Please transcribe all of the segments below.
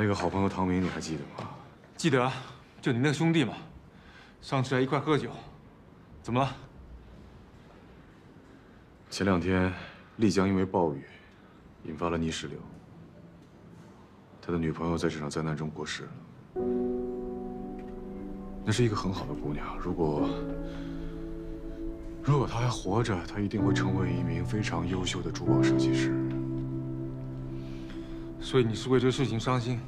我那个好朋友唐明，你还记得吗？记得啊，就你那个兄弟嘛，上次还一块喝酒，怎么了？前两天丽江因为暴雨引发了泥石流，他的女朋友在这场灾难中过世了。那是一个很好的姑娘，如果如果她还活着，她一定会成为一名非常优秀的珠宝设计师。所以你是为这个事情伤心，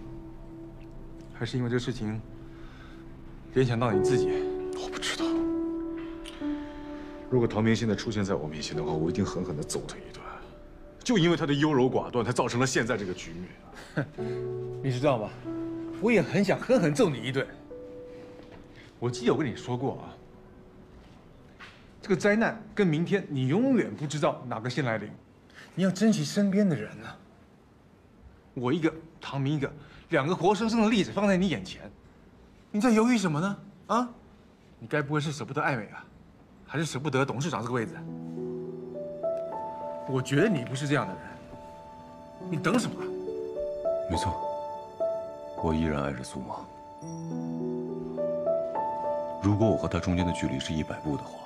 还是因为这个事情联想到你自己？我不知道。如果唐明现在出现在我面前的话，我一定狠狠地揍他一顿。就因为他的优柔寡断，才造成了现在这个局面。你知道吗？我也很想狠狠揍你一顿。我记得我跟你说过啊，这个灾难跟明天，你永远不知道哪个先来临。你要珍惜身边的人啊。我一个，唐明一个，两个活生生的例子放在你眼前，你在犹豫什么呢？啊，你该不会是舍不得艾美啊，还是舍不得董事长这个位置？我觉得你不是这样的人，你等什么？没错，我依然爱着苏芒。如果我和他中间的距离是一百步的话，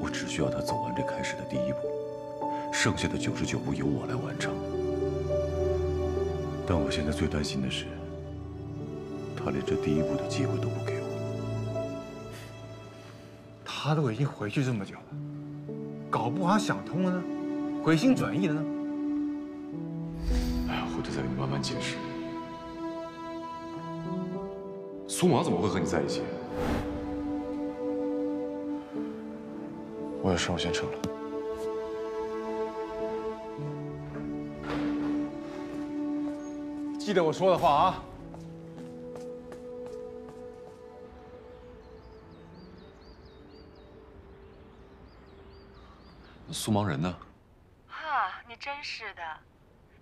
我只需要他走完这开始的第一步，剩下的九十九步由我来完成。但我现在最担心的是，他连这第一步的机会都不给我。他都已经回去这么久了，搞不好想通了呢，回心转意了呢。哎呀，回头再给你慢慢解释。苏芒怎么会和你在一起？我有事，我先撤了。记得我说的话啊！苏芒人呢？哈，你真是的，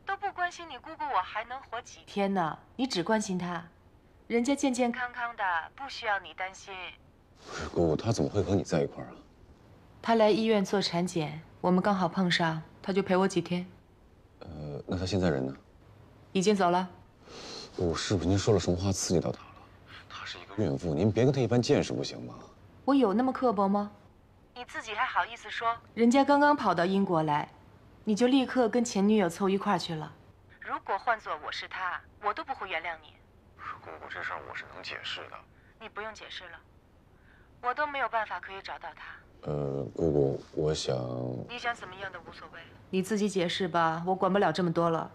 都不关心你姑姑我还能活几天呢？你只关心她，人家健健康康的，不需要你担心。不是姑姑，她怎么会和你在一块儿啊？她来医院做产检，我们刚好碰上，她就陪我几天。呃，那她现在人呢？已经走了。姑，是不是您说了什么话刺激到他了？她是一个孕妇，您别跟她一般见识，不行吗？我有那么刻薄吗？你自己还好意思说？人家刚刚跑到英国来，你就立刻跟前女友凑一块去了。如果换做我是她，我都不会原谅你。姑姑，这事儿我是能解释的。你不用解释了，我都没有办法可以找到她。呃，姑姑，我想……你想怎么样都无所谓，你自己解释吧，我管不了这么多了。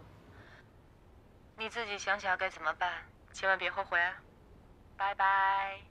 你自己想想该怎么办，千万别后悔啊！拜拜。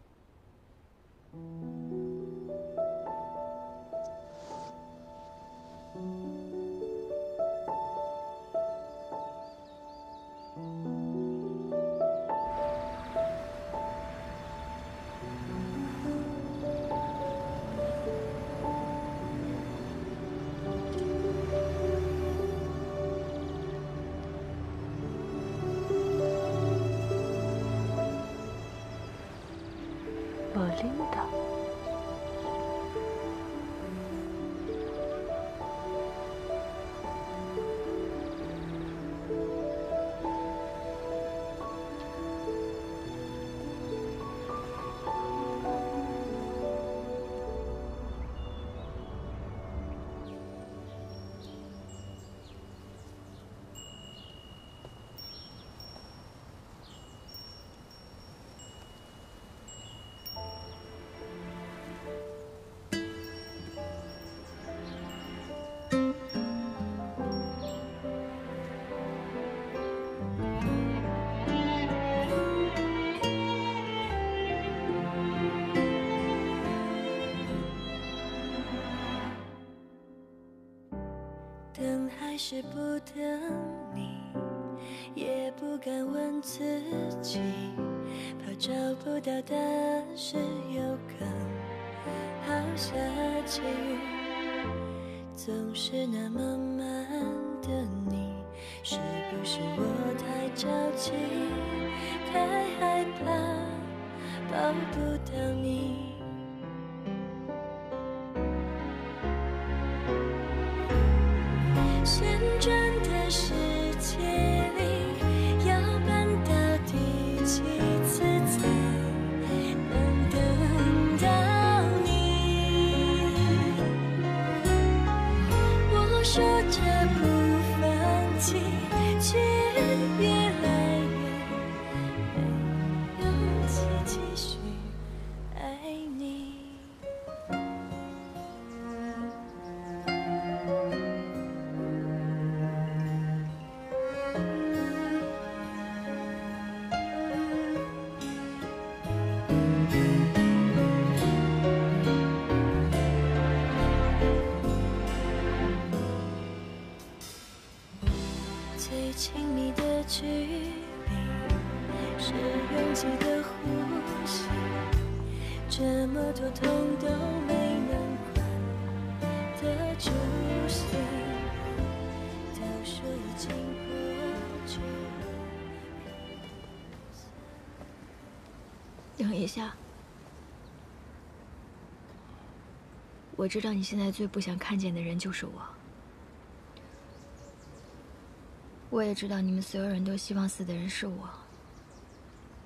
还是不等你，也不敢问自己，怕找不到答案是有更好下结语。总是那么慢的你，是不是我太着急，太害怕抱不到你？旋下，我知道你现在最不想看见的人就是我。我也知道你们所有人都希望死的人是我，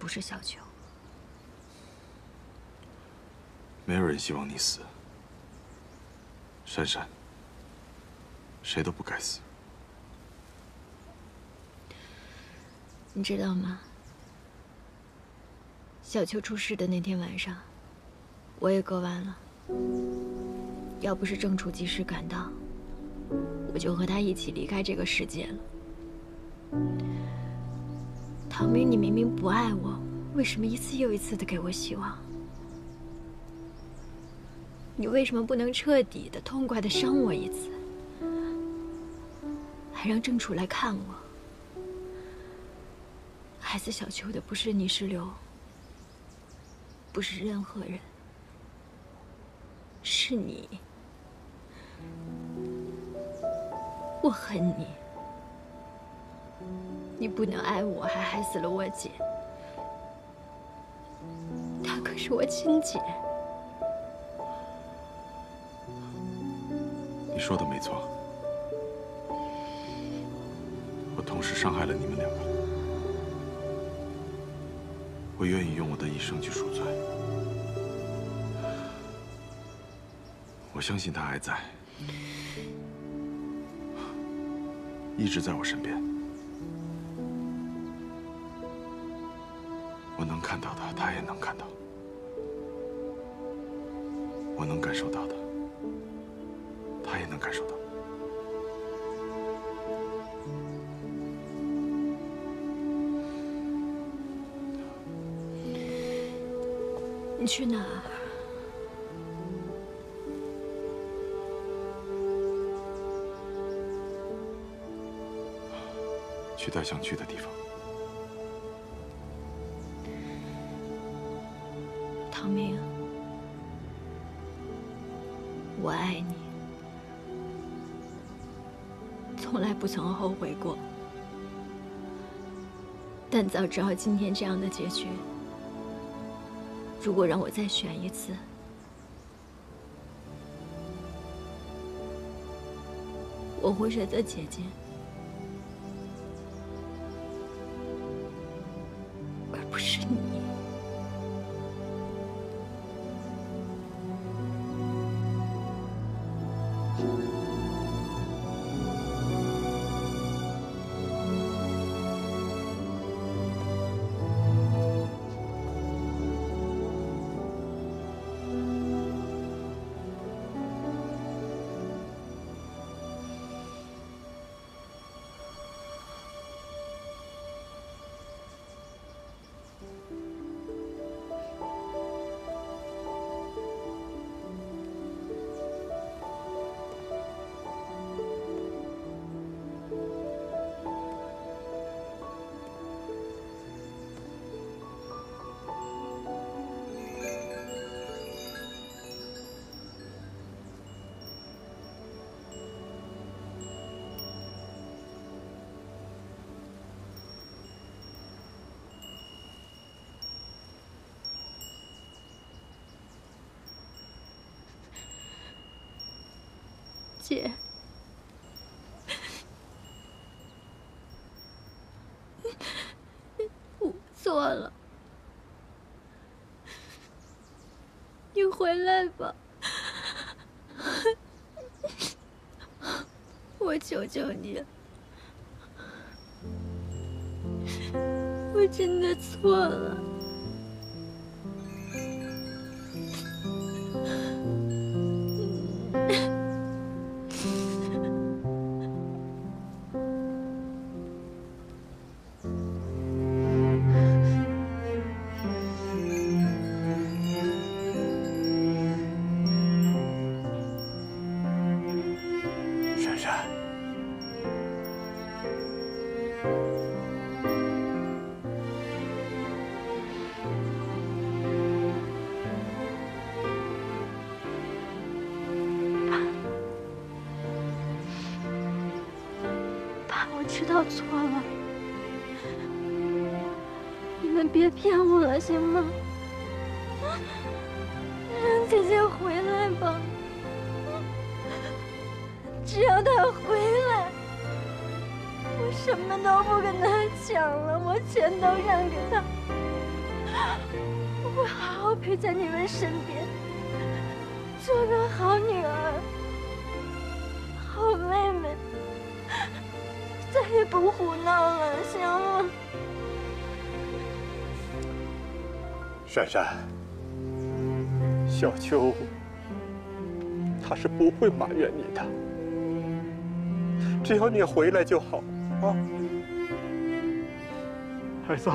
不是小秋。没有人希望你死，珊珊。谁都不该死。你知道吗？小秋出事的那天晚上，我也割腕了。要不是郑楚及时赶到，我就和他一起离开这个世界了。唐明，你明明不爱我，为什么一次又一次的给我希望？你为什么不能彻底的、痛快的伤我一次，还让郑楚来看我？害死小秋的不是泥石流，不是任何人，是你。我恨你。你不能爱我，还害死了我姐。她可是我亲姐。你说的没错，我同时伤害了你们两个。我愿意用我的一生去赎罪。我相信他还在，一直在我身边。我能看到的，他也能看到；我能感受到的，他也能感受到。去哪儿？去他想去的地方。唐明，我爱你，从来不曾后悔过。但早知道今天这样的结局，如果让我再选一次，我会选择姐姐，姐，我错了，你回来吧，我求求你。我真的错了。行吗？珊珊，小秋，他是不会埋怨你的，只要你回来就好啊，孩子。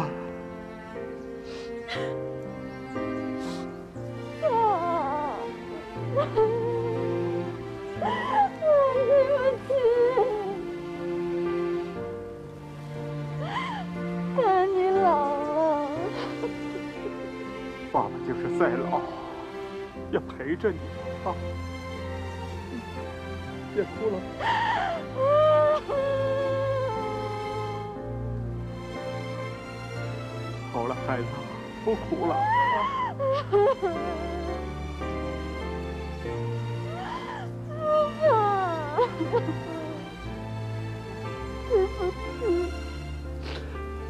陪着你啊！别哭了。好了，孩子，不哭了啊！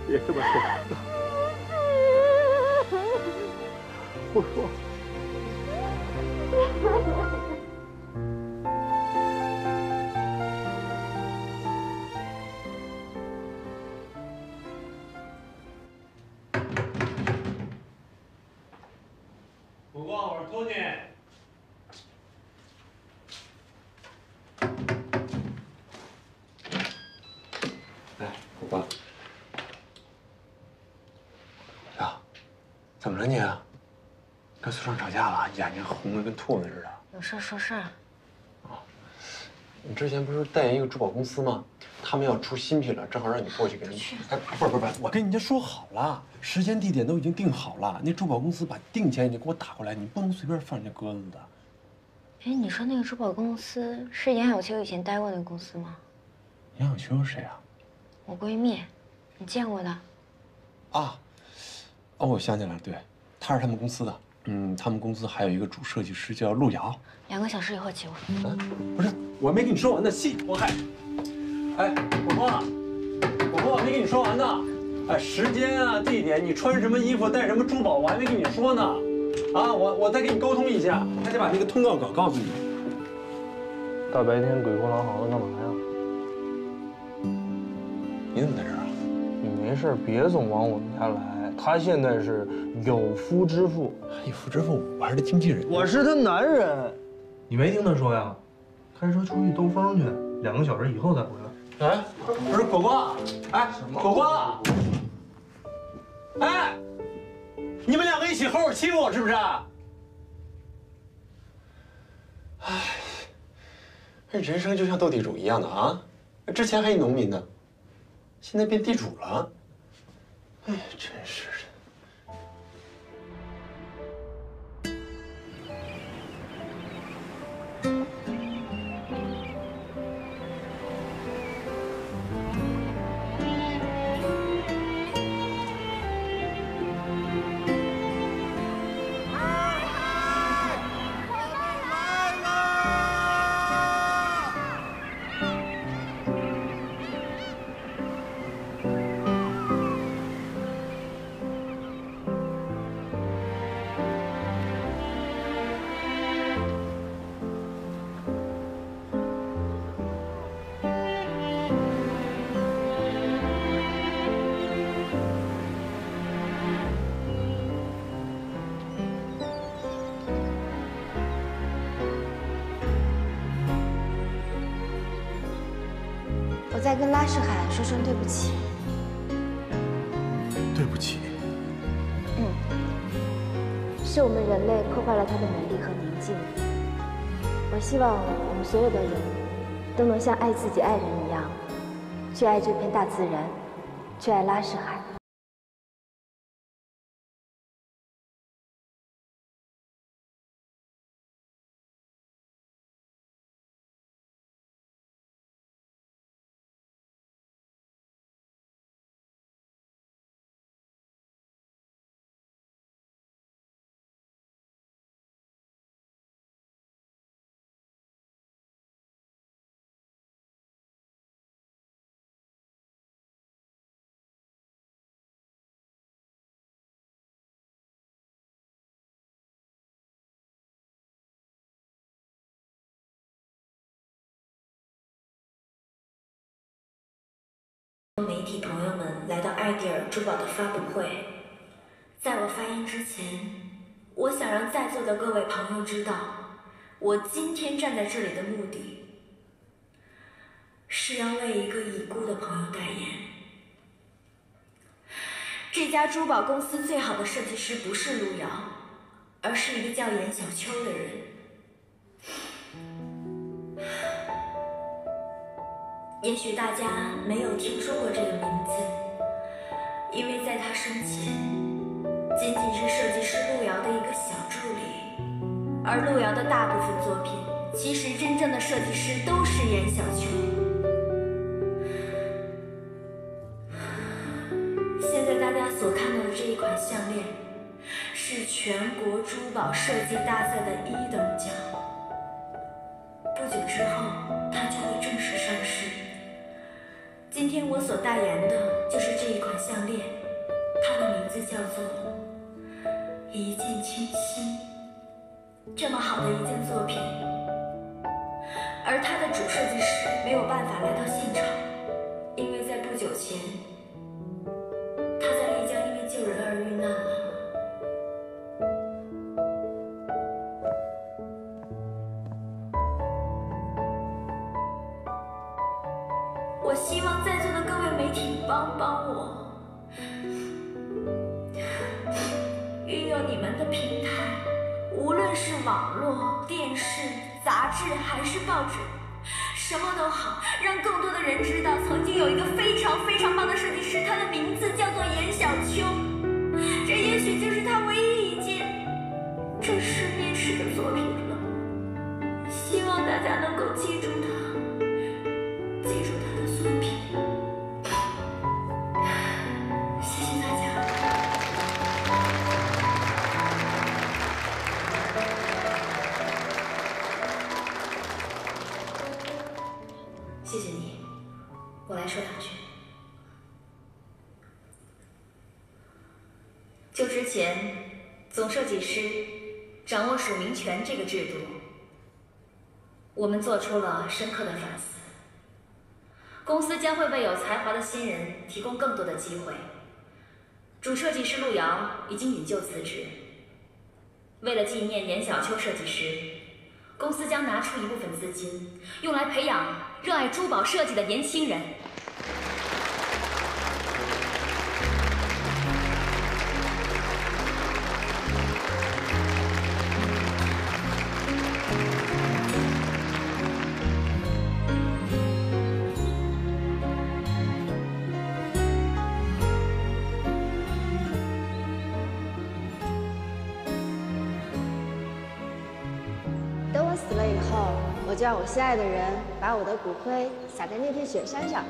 别这么说，么了你？跟苏畅吵架了，眼睛红的跟兔子似的。有事说事儿。你之前不是代言一个珠宝公司吗？他们要出新品了，正好让你过去给人。哎，不是不是不是，我跟人家说好了，时间地点都已经定好了。那珠宝公司把定钱已经给我打过来，你不能随便放人家鸽子的。哎，你说那个珠宝公司是杨小秋以前待过那个公司吗？杨小秋是谁啊？我闺蜜，你见过的？啊，哦，我想起来了，对，他是他们公司的。嗯，他们公司还有一个主设计师叫陆遥。两个小时以后起我。嗯，不是，我没跟你说完呢，戏我还。哎，果果，果果，我没跟你说完呢。哎，时间啊，地点，你穿什么衣服，带什么珠宝，我还没跟你说呢。啊，我我再跟你沟通一下，还得把那个通告稿告诉你。大白天鬼哭狼嚎的干嘛呀？你怎么在这没事别总往我们家来。他现在是有夫之妇，有夫之妇，我是他经纪人。我是他男人。你没听他说呀？开车出去兜风去，两个小时以后再回来。哎，不是果果，哎，果果，哎，你们两个一起合伙欺负我是不是？哎，这人生就像斗地主一样的啊，之前还一农民呢，现在变地主了。哎，真是的。来跟拉什海说声对不起。对不起。嗯，是我们人类破坏了它的美丽和宁静。我希望我们所有的人都能像爱自己爱人一样，去爱这片大自然，去爱拉什海。媒体朋友们来到艾迪尔珠宝的发布会，在我发言之前，我想让在座的各位朋友知道，我今天站在这里的目的，是要为一个已故的朋友代言。这家珠宝公司最好的设计师不是陆遥，而是一个叫严小秋的人。也许大家没有听说过这个名字，因为在他生前，仅仅是设计师路遥的一个小助理，而路遥的大部分作品，其实真正的设计师都是严小秋。现在大家所看到的这一款项链，是全国珠宝设计大赛的一等奖，不久之后，他就会正式。今天我所代言的就是这一款项链，它的名字叫做《一见倾心》。这么好的一件作品，而它的主设计师没有办法来到现场，因为在不久前，希望在座的各位媒体帮帮我，运用你们的平台，无论是网络、电视、杂志还是报纸，什么都好，让更多的人知道，曾经有一个非常非常棒的设计师，他的名字叫做严小秋。这也许就是他唯一一件正式面试的作品了。希望大家能够记住他。权这个制度，我们做出了深刻的反思。公司将会为有才华的新人提供更多的机会。主设计师陆遥已经引咎辞职。为了纪念严小秋设计师，公司将拿出一部分资金，用来培养热爱珠宝设计的年轻人。让我心爱的人把我的骨灰撒在那片雪山上。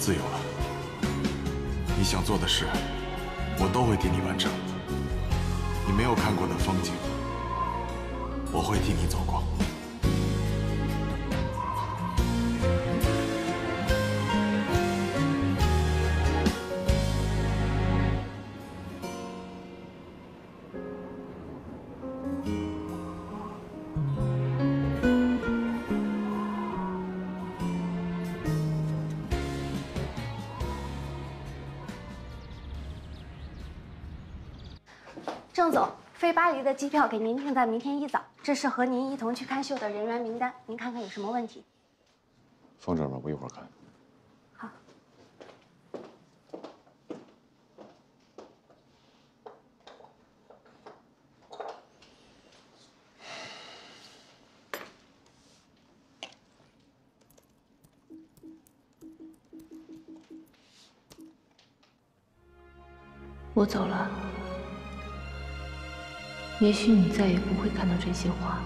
自由了，你想做的事，我都会替你完成。你没有看过的风景，我会替你走过。飞巴黎的机票给您订在明天一早，这是和您一同去看秀的人员名单，您看看有什么问题？放这儿吧，我一会儿看。好。我走了，也许你再也不会看到这些话。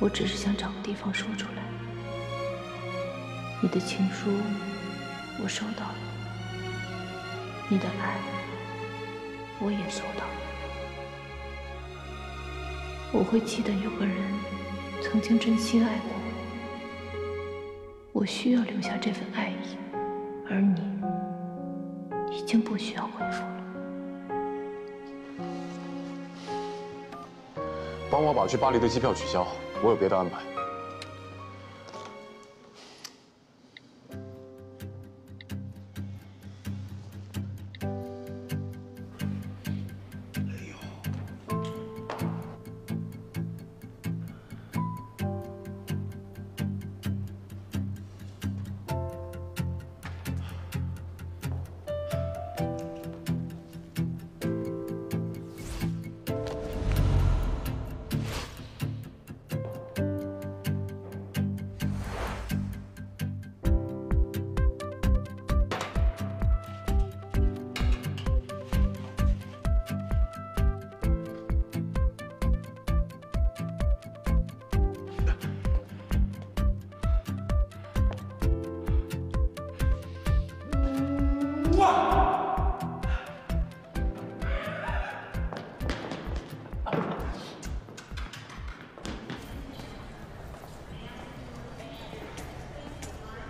我只是想找个地方说出来。你的情书我收到了，你的爱我也收到了。我会记得有个人曾经真心爱过我，我需要留下这份爱意，而你已经不需要回复了帮我把去巴黎的机票取消，我有别的安排。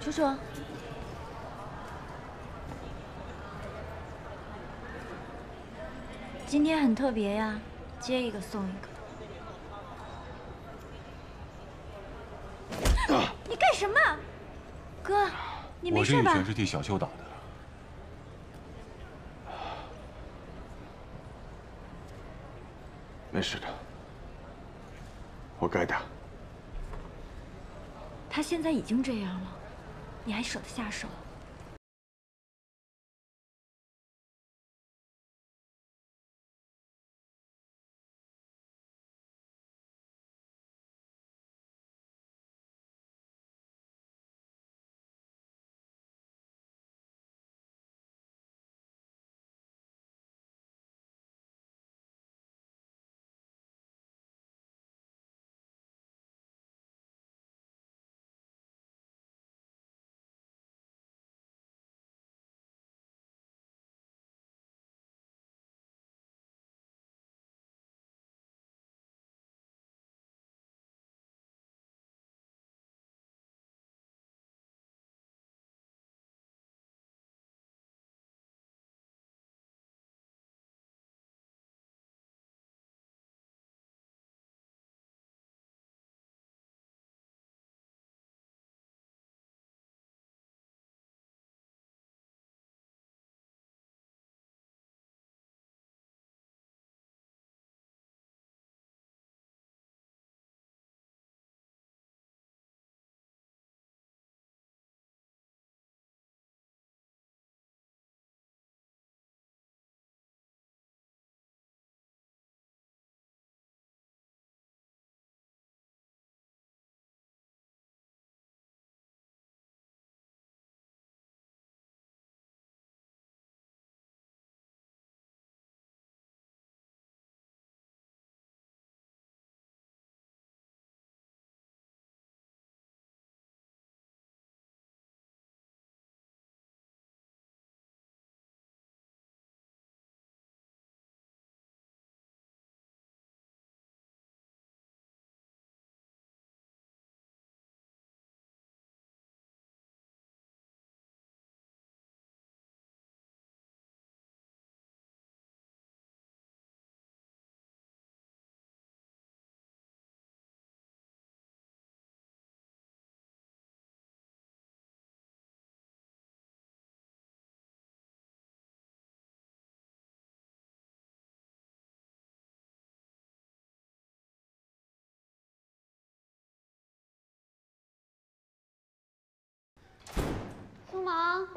楚楚，今天很特别呀，接一个送一个。你干什么？哥，你没事吧？我这一拳是替小秋打的。没事的，我该打。他现现在已经这样了，你还舍得下手？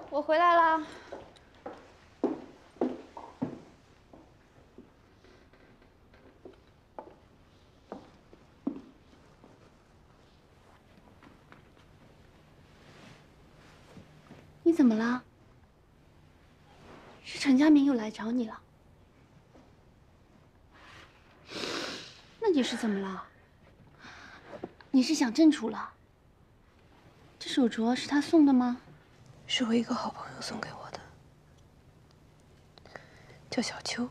我回来了。你怎么了？是陈家明又来找你了？那你是怎么了？你是想正处了？这手镯是他送的吗？是我一个好朋友送给我的，叫小秋，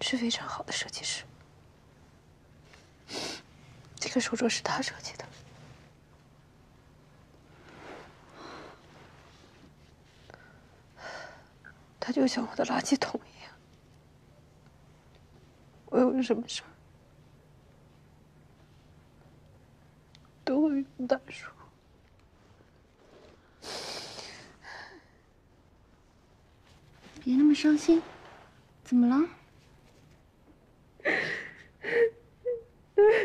是非常好的设计师。这个手镯是他设计的。他就像我的垃圾桶一样，我有什么事儿都会跟他说。别那么伤心，怎么了？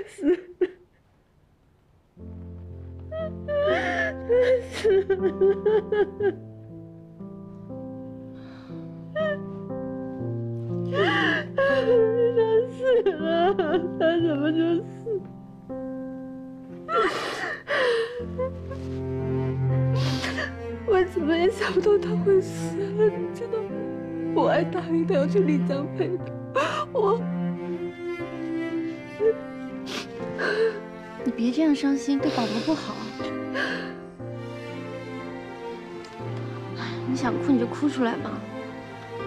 死，死了。他死了，他怎么就死？我怎么也想不到他会死了，你知道吗？我还答应他要去丽江陪他，我……你别这样伤心，对宝宝不好。你想哭你就哭出来吧，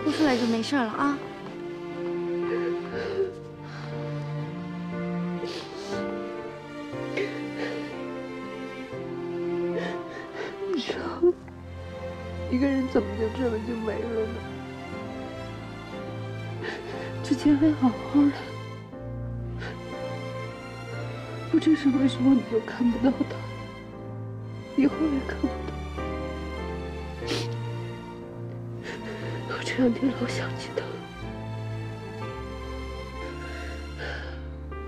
哭出来就没事了啊。这么就没了呢？之前还好好的，不知什么时候你就看不到他，以后也看不到。我这两天老想起他，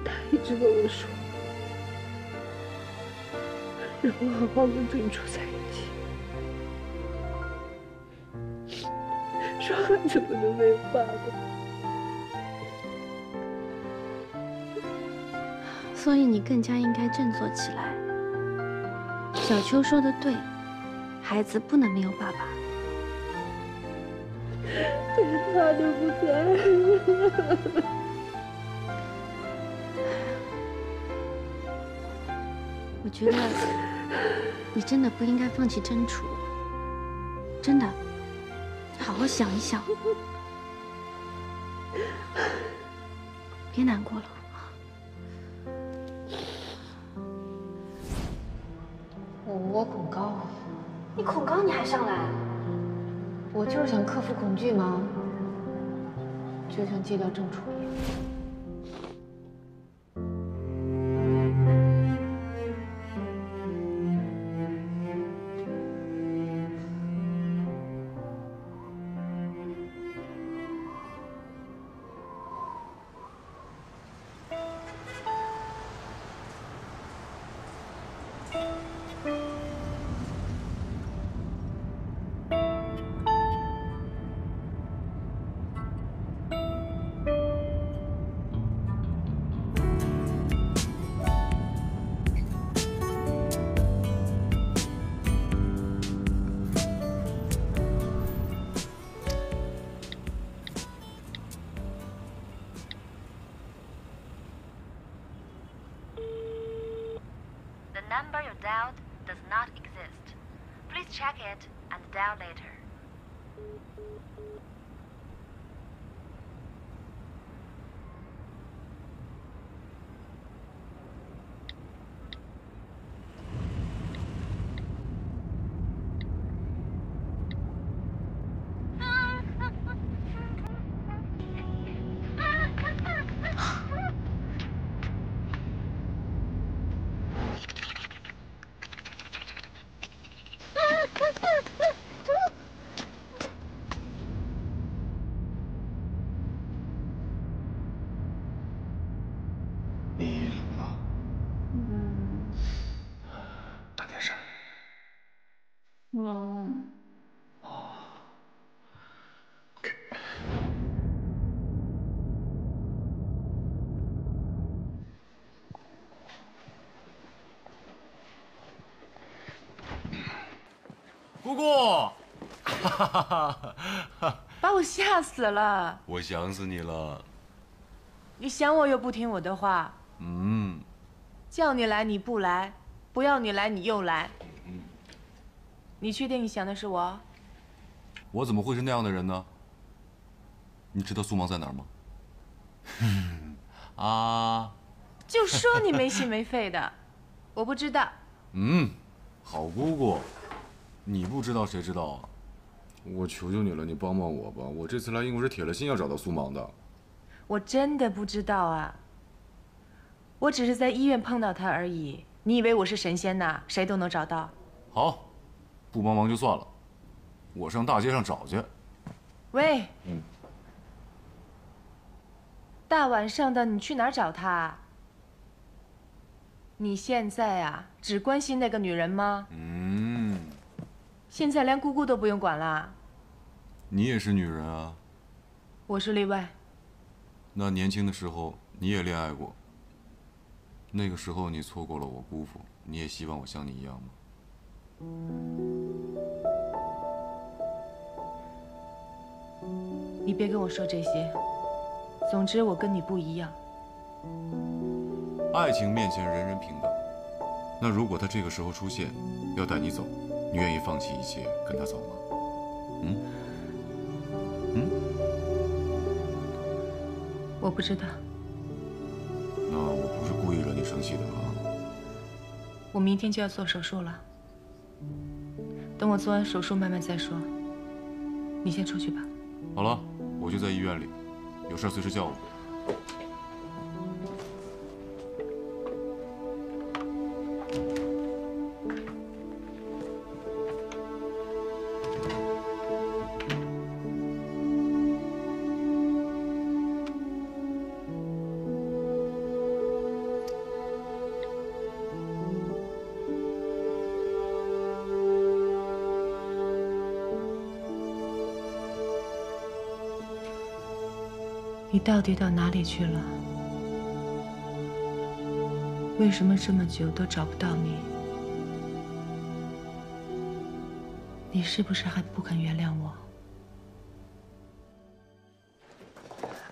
他一直跟我说，让我好好跟郑楚在一起。说孩子不能没有爸爸。所以你更加应该振作起来。小秋说的对，孩子不能没有爸爸。可是他都不在了。我觉得你真的不应该放弃真楚，真的，好好想一想，别难过了。我我恐高，你恐高你还上来？我就是想克服恐惧嘛，就像戒掉正处了，那件事嗯。姑姑，哈哈哈哈把我吓死了！我想死你了。你想我又不听我的话。嗯。叫你来你不来，不要你来你又来。嗯。你确定你想的是我？我怎么会是那样的人呢？你知道苏芒在哪儿吗？啊。就说你没心没肺的，我不知道。嗯，好姑姑。你不知道谁知道啊？我求求你了，你帮帮我吧！我这次来英国是铁了心要找到苏芒的。我真的不知道啊。我只是在医院碰到他而已。你以为我是神仙呐？谁都能找到？好，不帮忙就算了。我上大街上找去。喂。嗯。大晚上的，你去哪儿找他？你现在啊，只关心那个女人吗？嗯。现在连姑姑都不用管啦。你也是女人啊。我是例外。那年轻的时候你也恋爱过。那个时候你错过了我姑父，你也希望我像你一样吗？你别跟我说这些。总之，我跟你不一样。爱情面前人人平等。那如果他这个时候出现，要带你走？你愿意放弃一切跟他走吗？嗯？嗯？我不知道。那我不是故意惹你生气的啊。我明天就要做手术了，等我做完手术慢慢再说。你先出去吧。好了，我就在医院里，有事随时叫我。到底到哪里去了？为什么这么久都找不到你？你是不是还不肯原谅我？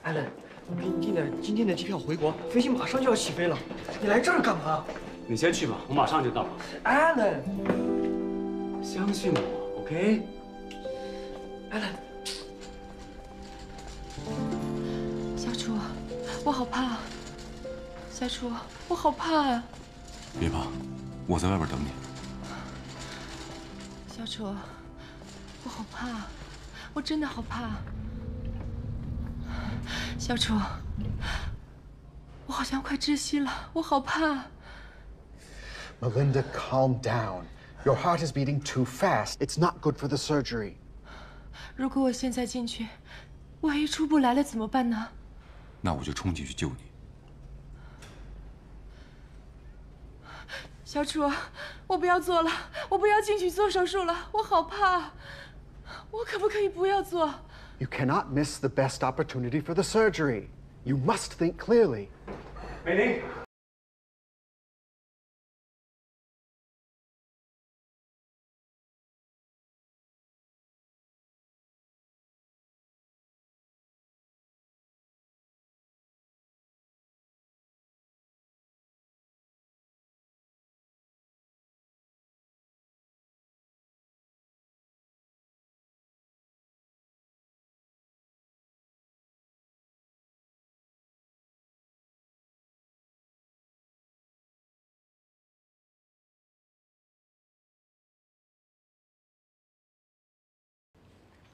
艾伦，我给你订的今天的机票回国，飞机马上就要起飞了。你来这儿干嘛？你先去吧，我马上就到。艾伦，相信我，OK？小楚，我好怕啊！别怕，我在外边等你。小楚，我好怕，我真的好怕。小楚，我好像快窒息了，我好怕。Melinda, calm down. Your heart is beating too fast. It's not good for the surgery. 如果我现在进去，万一出不来了怎么办呢？那我就冲进去救你，小楚，我不要做了，我不要进去做手术了，我好怕，我可不可以不要做？You cannot miss the best opportunity for the surgery. You must think clearly. 美玲。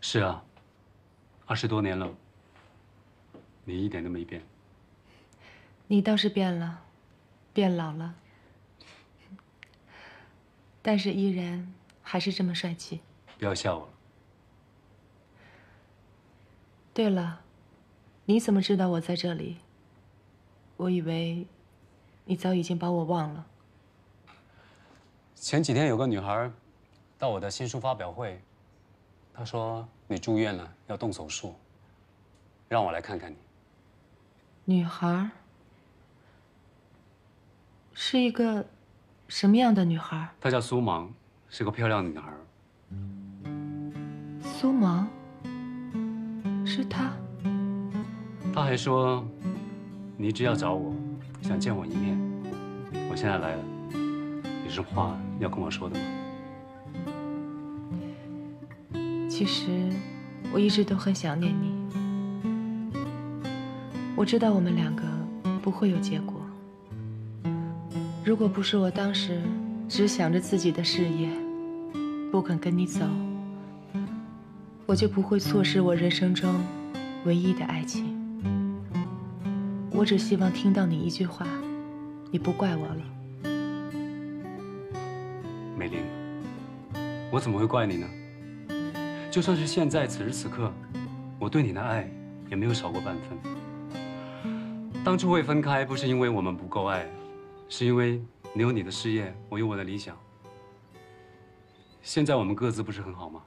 是啊，二十多年了，你一点都没变。你倒是变了，变老了，但是依然还是这么帅气。不要吓我了。对了，你怎么知道我在这里？我以为你早已经把我忘了。前几天有个女孩到我的新书发表会，他说你住院了，要动手术，让我来看看你。女孩是一个什么样的女孩？她叫苏芒，是个漂亮的女孩。苏芒，是她。她还说，你一直要找我，想见我一面。我现在来了，有什么话要跟我说的吗？其实我一直都很想念你。我知道我们两个不会有结果。如果不是我当时只想着自己的事业，不肯跟你走，我就不会错失我人生中唯一的爱情。我只希望听到你一句话，你不怪我了。美玲，我怎么会怪你呢？就算是现在此时此刻，我对你的爱也没有少过半分。当初会分开，不是因为我们不够爱，是因为你有你的事业，我有我的理想。现在我们各自不是很好吗？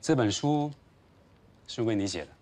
这本书。是为你写的。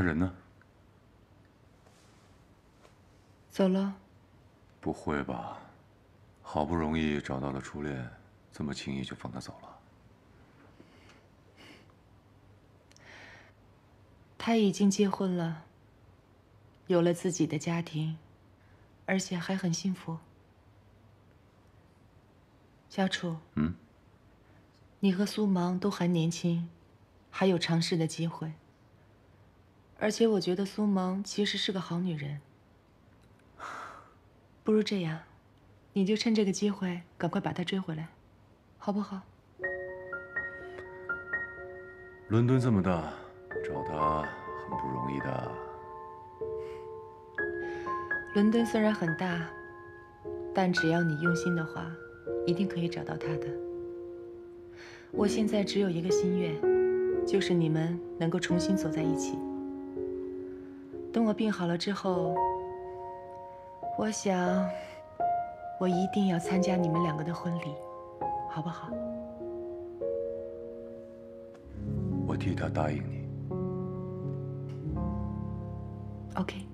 他人呢？走了。不会吧？好不容易找到了初恋，这么轻易就放他走了？他已经结婚了，有了自己的家庭，而且还很幸福。小楚，嗯，你和苏芒都还年轻，还有尝试的机会。而且我觉得苏萌其实是个好女人。不如这样，你就趁这个机会赶快把她追回来，好不好？伦敦这么大，找她很不容易的。伦敦虽然很大，但只要你用心的话，一定可以找到她的。我现在只有一个心愿，就是你们能够重新走在一起。等我病好了之后，我想，我一定要参加你们两个的婚礼，好不好？我替他答应你。OK。